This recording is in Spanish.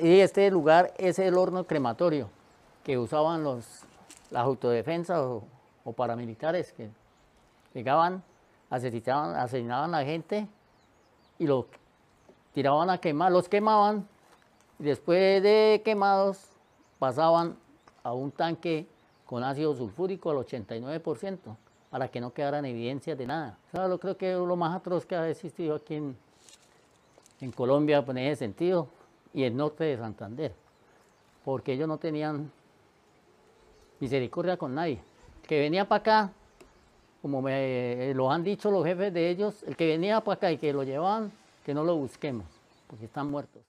Y este lugar es el horno crematorio que usaban los, las autodefensas o, paramilitares que llegaban, asesinaban, a la gente y los tiraban a quemar, los quemaban y después de quemados pasaban a un tanque con ácido sulfúrico al 89% para que no quedaran evidencias de nada. O yo creo que es lo más atroz que ha existido aquí en, en Colombia pues, en ese sentido y el norte de Santander, porque ellos no tenían misericordia con nadie. El que venía para acá, como me lo han dicho los jefes de ellos, el que venía para acá y que lo llevaban, que no lo busquemos, porque están muertos.